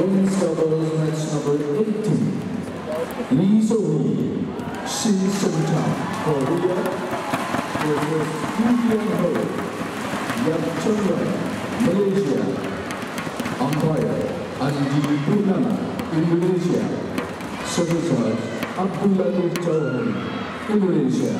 Women's doubles match number 18. Lee So-hee, Shin Seung-chan, Korea versus Yoo Byung-ho, Yap Cheng Wen, Malaysia. Umpire, Andi Purnama, Indonesia. Service Abdullah Chauhan, Indonesia.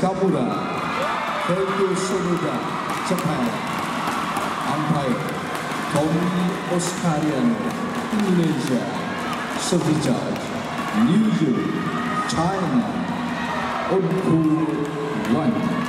Kabula. Thank you, Sunuda, Japan. Umpire, Tony Oscariano, Indonesia. Sophie Judge, New Zealand, China. Onku One.